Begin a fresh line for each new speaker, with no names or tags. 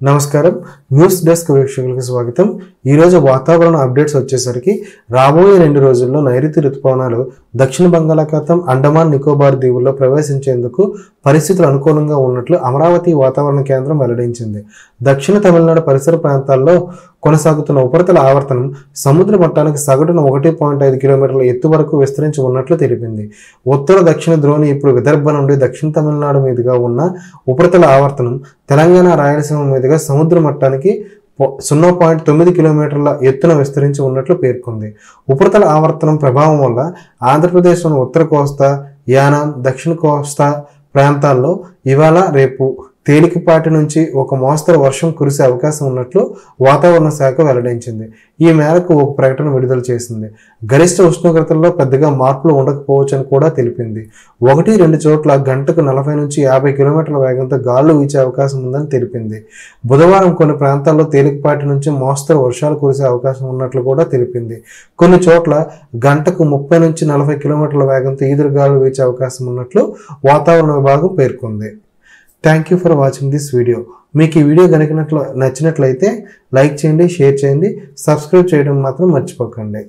నమస్కారం news desk వీక్షకులకు స్వాగతం. ఈరోజు వాతావరణ అప్డేట్స్ వచ్చేసరికి రాబోయే రెండు రోజుల్లో నైరుతి రుతుపవనాలు దక్షిణ బంగాళాఖాతం అండమాన్ నికోబార్ దీవుల్లో ప్రవేశించేందుకు పరిస్థితులు అనుకూలంగా ఉన్నట్లు అమరావతి వాతావరణ కేంద్రం వెల్లడించింది. దక్షిణ తమిళనాడు పరిసర ప్రాంతాల్లో కొనసాగుతున్న ఉపరితల ఆవర్తనం సముద్ర మట్టానికి సగటున ఒకటి పాయింట్ ఐదు కిలోమీటర్ల ఎత్తు వరకు విస్తరించి ఉన్నట్లు తెలిపింది. ఉత్తర దక్షిణ ద్రోణి ఇప్పుడు విదర్భ నుండి దక్షిణ తమిళనాడు మీదుగా ఉన్న ఉపరితల ఆవర్తనం తెలంగాణ రాయలసీమ మీదుగా సముద్ర మట్టానికి పొ- సున్నా పాయింట్ తొమ్మిది కిలోమీటర్ల ఎత్తున విస్తరించి ఉన్నట్లు పేర్కొంది. ఉపరితల ఆవర్తనం ప్రభావం వల్ల ఆంధ్రప్రదేశ్లోని ఉత్తర కోస్తా యానాం దక్షిణ కోస్తా ప్రాంతాల్లో ఇవాళ రేపు తేలికపాటి నుంచి ఒక మోస్తరు వర్షం కురిసే అవకాశం ఉన్నట్లు వాతావరణ శాఖ వెల్లడించింది. ఈ మేరకు ఒక ప్రకటన విడుదల చేసింది. గరిష్ట ఉష్ణోగ్రతల్లో పెద్దగా మార్పులు ఉండకపోవచ్చని కూడా తెలిపింది. ఒకటి రెండు చోట్ల గంటకు నలభై నుంచి యాభై కిలోమీటర్ల వేగంతో గాలులు వీచే అవకాశం ఉందని తెలిపింది. బుధవారం కొన్ని ప్రాంతాల్లో తేలికపాటి నుంచి మోస్తరు వర్షాలు కురిసే అవకాశం ఉన్నట్లు కూడా తెలిపింది. కొన్ని చోట్ల గంటకు ముప్పై నుంచి నలభై కిలోమీటర్ల వేగంతో ఈదురు గాలులు వీచే అవకాశం ఉన్నట్లు వాతావరణ విభాగం పేర్కొంది. Thank you for watching this video మీకు ఈ వీడియో కనుక నచ్చినట్లయితే లైక్ చేయండి షేర్ చేయండి సబ్స్క్రైబ్ చేయడం మాత్రం మర్చిపోకండి.